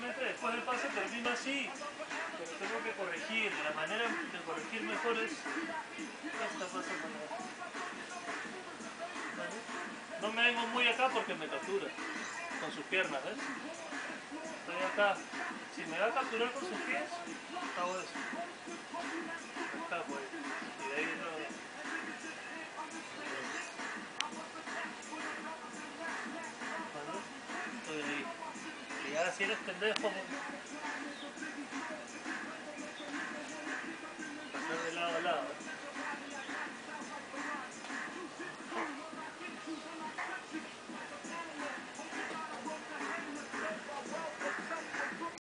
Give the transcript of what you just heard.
después del pase termino así, pero tengo que corregir. La manera de corregir mejor es esta pasa ¿Vale? No me vengo muy acá porque me captura con sus piernas, ¿ves? Estoy acá. Si me va a capturar con sus pies, hago Ya si eres pendejo,